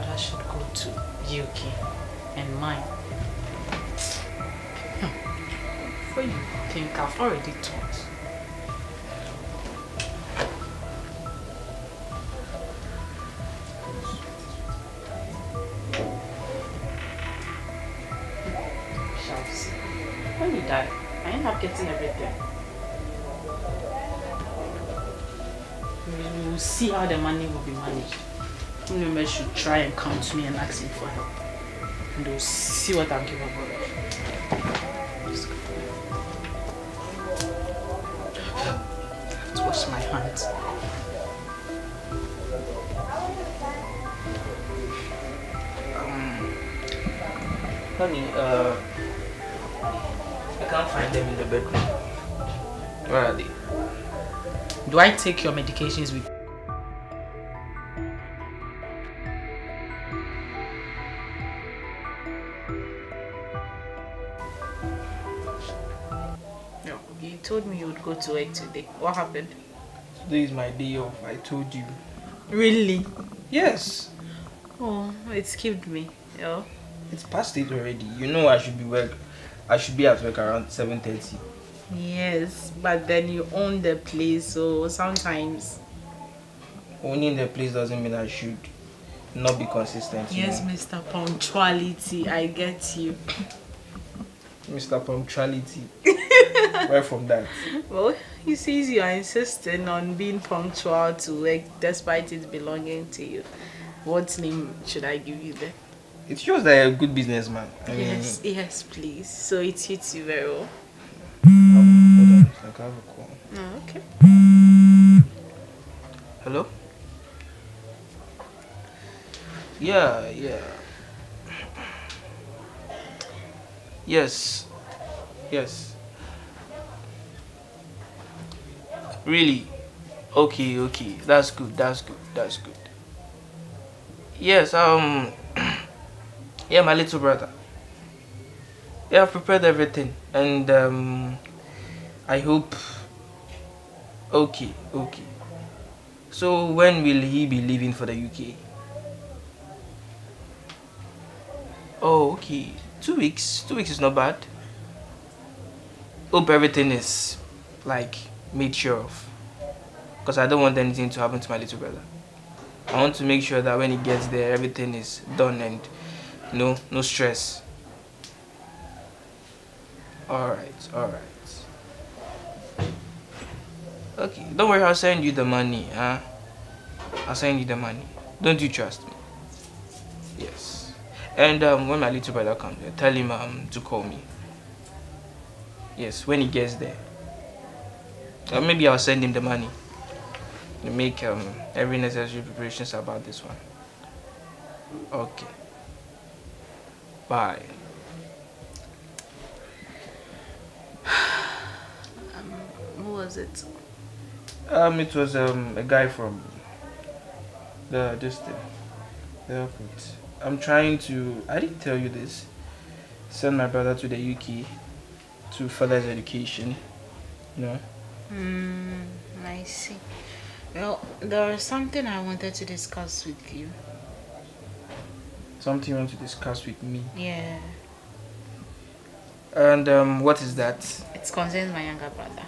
brother should go to UK and mine. Hmm. What you think I've already taught? When you die, I end up getting everything. We will see how the money will be managed. Remember, should try and come to me and ask me for help. And they'll see what I'm capable of. I have to wash my hands. Honey, uh, I can't find them in the bedroom. Where are they? Do I take your medications with told me you would go to work today. What happened? Today is my day off. I told you. Really? Yes. Oh, it skipped me. Yeah. It's past eight already. You know I should be work. I should be at work around seven thirty. Yes, but then you own the place, so sometimes. Owning the place doesn't mean I should not be consistent. you Yes, know. Mr. Punctuality, I get you. Mr. Punctuality. Where from that? Well, he sees you are insisting on being punctual to work despite it belonging to you. What name should I give you then? It shows that you're a good businessman. I mean, Yes, yes, please. So it hits you very well. um, hold on. I can have a call. Oh, okay. Hello? Yeah, yeah. Yes. Yes. Really? Okay, okay. That's good. That's good. That's good. Yes, um Yeah, my little brother. Yeah, I've prepared everything and um I hope Okay, okay. So when will he be leaving for the UK? Oh, okay. Two weeks. Two weeks is not bad. Hope everything is like made sure of. Because I don't want anything to happen to my little brother. I want to make sure that when he gets there, everything is done and no, no stress. Alright, alright. Okay, don't worry, I'll send you the money, huh? I'll send you the money. Don't you trust me? And um, when my little brother comes, uh, tell him um, to call me. Yes, when he gets there. Or maybe I'll send him the money. To make um, every necessary preparations about this one. Okay. Bye. Who was it? Um, it was um a guy from the this thing, the airport. I'm trying to. I didn't tell you this. Send my brother to the UK to further his education. You know. Hmm, I see. Well, there is something I wanted to discuss with you. Something you want to discuss with me. Yeah. And um, what is that? It concerns my younger brother.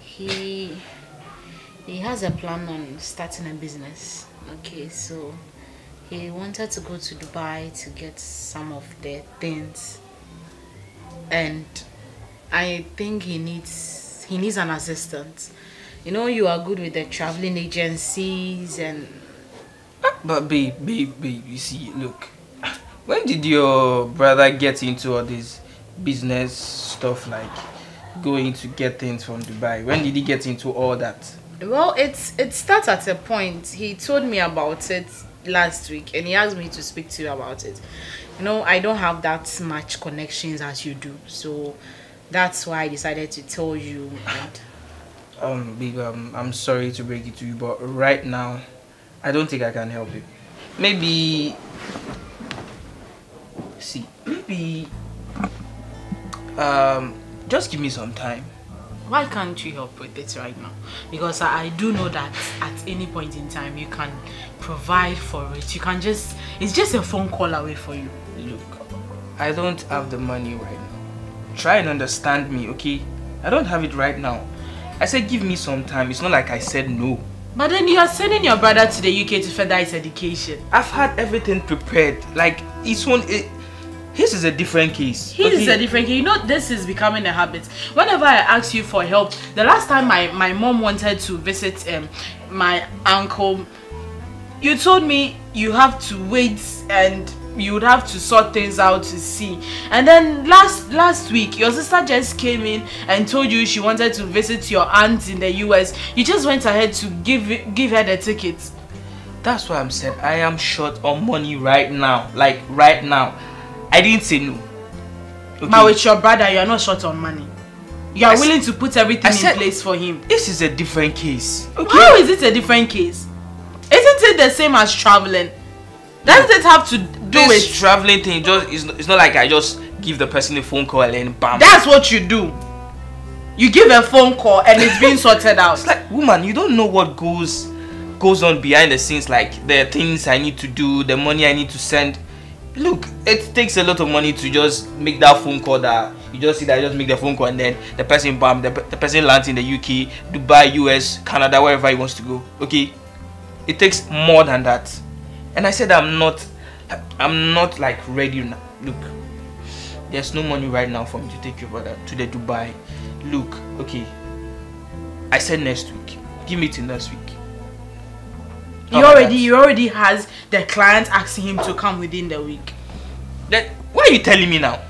He he has a plan on starting a business. Okay, so he wanted to go to Dubai to get some of the things. And I think he needs he needs an assistant. You know you are good with the traveling agencies and ah, But babe, babe, babe, you see, look. When did your brother get into all this business stuff like going to get things from Dubai? When did he get into all that? Well, it's it starts at a point. He told me about it last week, and he asked me to speak to you about it. You know, I don't have that much connections as you do, so that's why I decided to tell you. And Um, babe, um, I'm sorry to break it to you, but right now, I don't think I can help you. Maybe, see, maybe, um, just give me some time. Why can't you help with it right now? Because I, I do know that at any point in time you can provide for it. You can just, it's just a phone call away for you. Look, I don't have the money right now. Try and understand me, okay? I don't have it right now. I said give me some time. It's not like I said no. But then you are sending your brother to the UK to further his education. I've had everything prepared. Like, it's one... It, his is a different case. His okay. is a different case. You know, this is becoming a habit. Whenever I ask you for help, the last time my, my mom wanted to visit um, my uncle, you told me you have to wait and you would have to sort things out to see and then last last week your sister just came in and told you she wanted to visit your aunt in the us you just went ahead to give give her the tickets that's why i'm saying i am short on money right now like right now i didn't say no okay. but with your brother you are not short on money you are I willing to put everything said, in place for him this is a different case okay how is it a different case isn't it the same as traveling doesn't it have to do this with traveling thing? Just it's, it's not like I just give the person a phone call and then bam. That's what you do. You give a phone call and it's being sorted out. It's like woman, you don't know what goes goes on behind the scenes. Like the things I need to do, the money I need to send. Look, it takes a lot of money to just make that phone call. That you just see that I just make the phone call and then the person bam, the, the person lands in the UK, Dubai, US, Canada, wherever he wants to go. Okay, it takes more than that. And i said i'm not i'm not like ready now. Look there's no money right now for me to take your brother to the dubai. Look okay. I said next week. Give me till next week He already he already has the client asking him to come within the week then why are you telling me now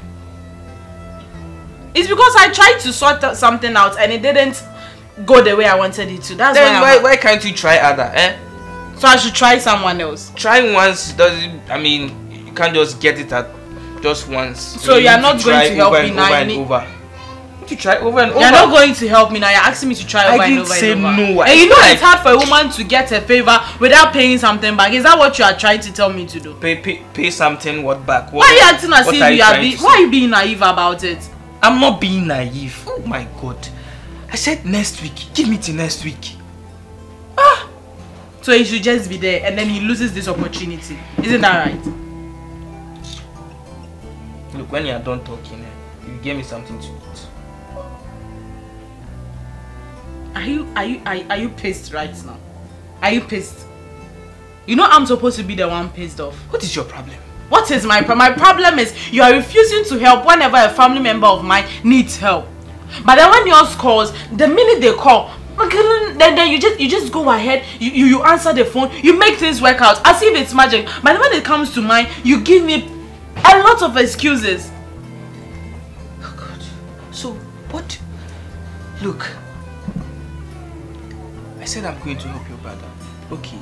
it's because i tried to sort something out and it didn't go the way i wanted it to that's then why, why, why can't you try other eh so I should try someone else. Trying once doesn't. I mean, you can't just get it at just once. So you, you are not going to help me now. Over and over. To try over and over. You're not going to help me now. You're asking me to try over and over. I didn't say no. And you know like, it's hard for a woman to get a favor without paying something back. Is that what you are trying to tell me to do? Pay pay, pay something what back? What, why are you acting as if you, you are being? Why are you being naive about it? I'm not being naive. Oh my god. I said next week. Give me till next week. Ah. So he should just be there and then he loses this opportunity. Isn't that right? Look, when you are done talking, eh, you give me something to eat. Are you are you are, are you pissed right now? Are you pissed? You know I'm supposed to be the one pissed off. What is your problem? What is my problem? My problem is you are refusing to help whenever a family member of mine needs help. But then when yours calls, the minute they call, then, then you just you just go ahead you, you you answer the phone you make things work out as if it's magic but when it comes to mine you give me a lot of excuses oh god so what look i said i'm going to help your brother okay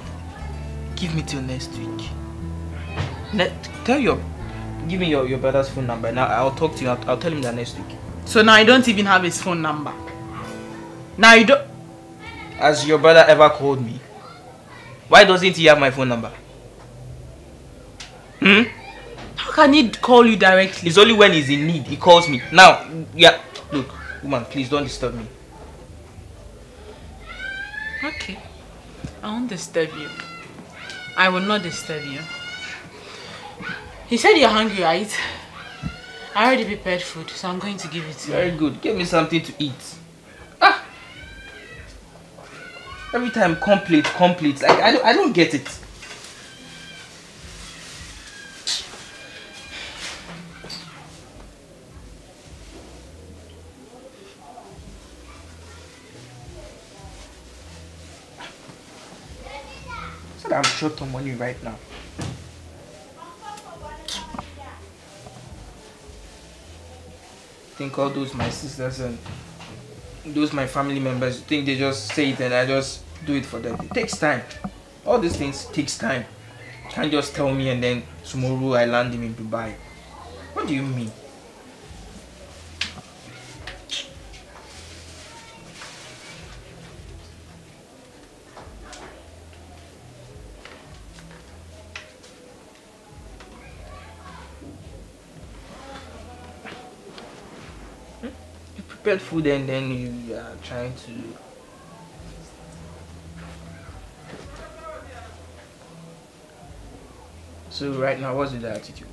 give me till next week Let, tell your give me your, your brother's phone number now i'll talk to you I'll, I'll tell him that next week so now i don't even have his phone number now you don't has your brother ever called me? Why doesn't he have my phone number? Hmm? How can he call you directly? It's only when he's in need. He calls me. Now, yeah. Look, woman, please don't disturb me. Okay. I won't disturb you. I will not disturb you. He said you're hungry, right? I already prepared food, so I'm going to give it to you. Very good. Give me something to eat. Ah! Every time complete, complete. Like I don't I don't get it. Short on money right now. think all those my sisters and those my family members think they just say it and I just do it for them. It takes time. All these things takes time. You can't just tell me and then tomorrow I land him in Dubai. What do you mean? Food and then you are trying to So right now, what's the attitude?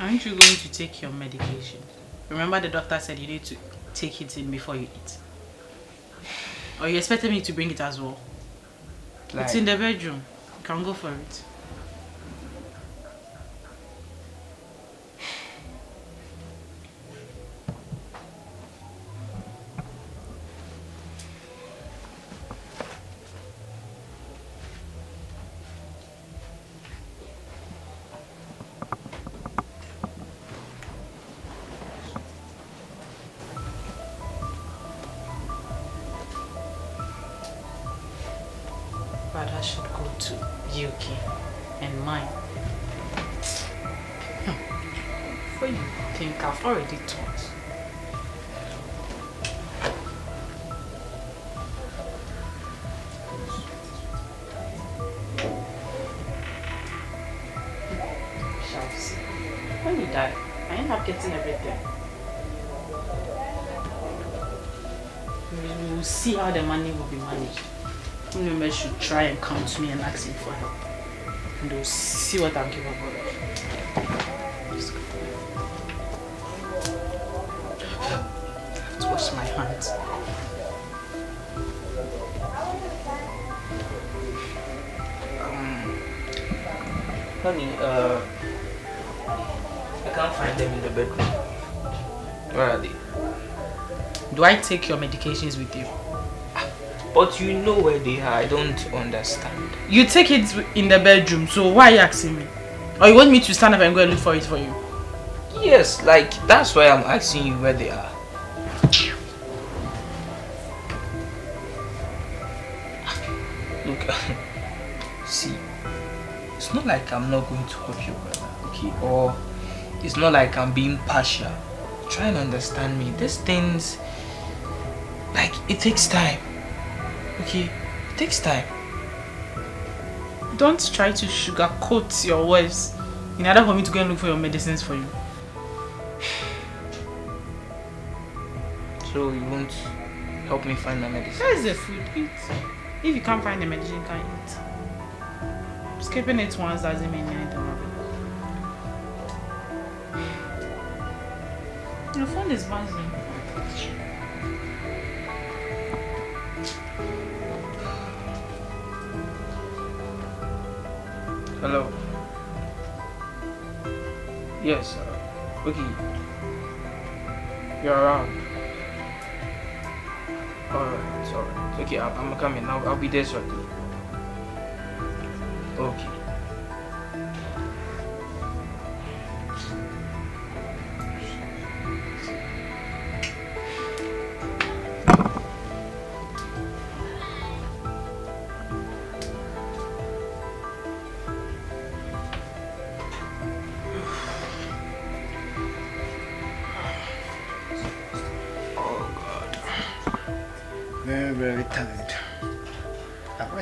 Aren't you going to take your medication? Remember the doctor said you need to take it in before you eat. Or you expected me to bring it as well? Like, It's in the bedroom. You can go for it. Brother should go to UK and mine. What you think? I've already taught. When you die, I end up getting everything. We will see how the money will be managed. Remember, should try and come to me and ask me for help. And they'll see what I'm capable of. Let's wash my hands. honey, uh, I can't find them in the bedroom. Where are they? Do I take your medications with you? But you know where they are. I don't understand. You take it in the bedroom, so why are you asking me? Or you want me to stand up and go and look for it for you? Yes, like that's why I'm asking you where they are. Look, see, it's not like I'm not going to help you, brother, okay? Or it's not like I'm being partial. Try and understand me. These things, like, it takes time, okay? It takes time. Don't try to sugarcoat your words in order for me to go and look for your medicines for you. So you won't help me find my medicine? Where's the food? Eat. If you can't find the medicine, you can't eat. Skipping it once doesn't mean anything of it. Your phone is buzzing. Hello. Yes. Uh, okay. You're around. Alright, alright. Okay, I'm, I'm coming. I'll, I'll be there shortly. Okay.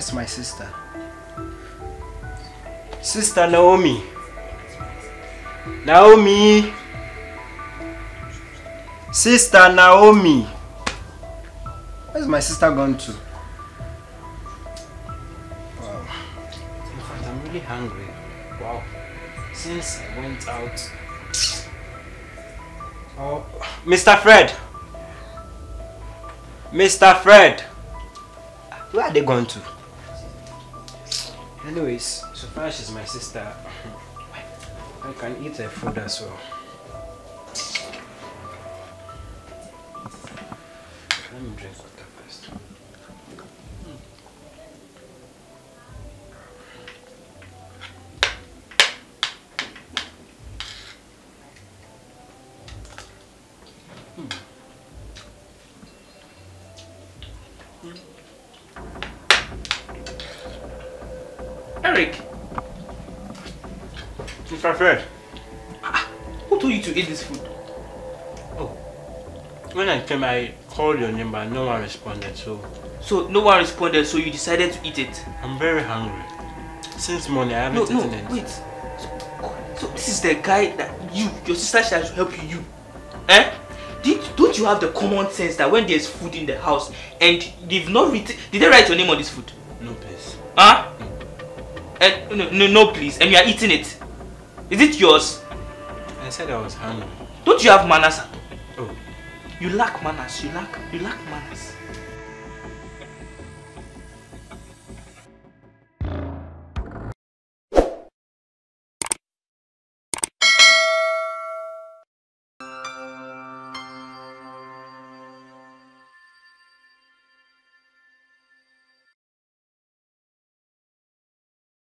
Where's my sister? Sister Naomi. Naomi. Sister Naomi. Where's my sister gone to? Wow. In fact, I'm really hungry. Wow. Since I went out. Oh, Mr. Fred. Mr. Fred! Where are they going to? Anyways, so far she's my sister, I can eat her food as well. Let me drink Mr. Fred! who told you to eat this food? Oh. When I came, I called your name, but no one responded, so So no one responded, so you decided to eat it. I'm very hungry. Since morning, I haven't no, eaten anything. wait. So, so this is the guy that you, your sister should help you. Eh? Did, don't you have the common sense that when there's food in the house and they've not written, did they write your name on this food? No, please. Huh? And, no, no, no, please. And you are eating it. Is it yours? I said I was hungry. Don't you have manners at all? Oh, You lack manners. You lack, you lack manners.